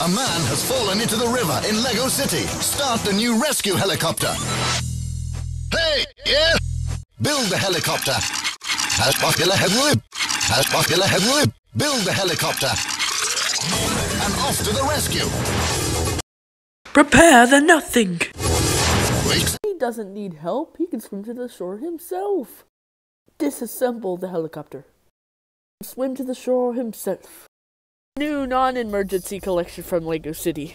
A man has fallen into the river in Lego City. Start the new rescue helicopter. Hey, yeah! Build the helicopter. Has popular headwood. Has popular headwood. Build the helicopter. And off to the rescue. Prepare the nothing. Wait, He doesn't need help. He can swim to the shore himself. Disassemble the helicopter. Swim to the shore himself. New non-emergency collection from Lego City.